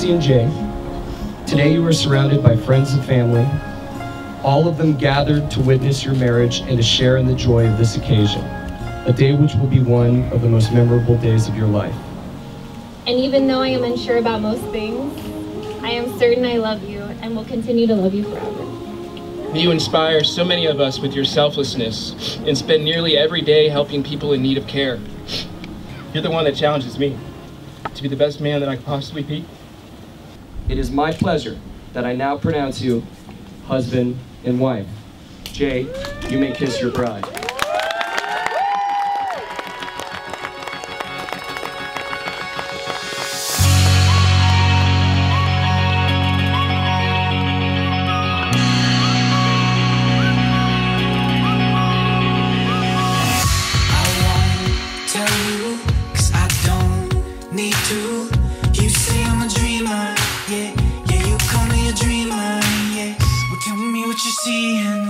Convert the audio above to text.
Cassie and Jay. Today you are surrounded by friends and family, all of them gathered to witness your marriage and to share in the joy of this occasion, a day which will be one of the most memorable days of your life. And even though I am unsure about most things, I am certain I love you and will continue to love you forever. You inspire so many of us with your selflessness and spend nearly every day helping people in need of care. You're the one that challenges me to be the best man that I could possibly be. It is my pleasure that I now pronounce you husband and wife. Jay, you may kiss your bride. seeing